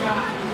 Yeah.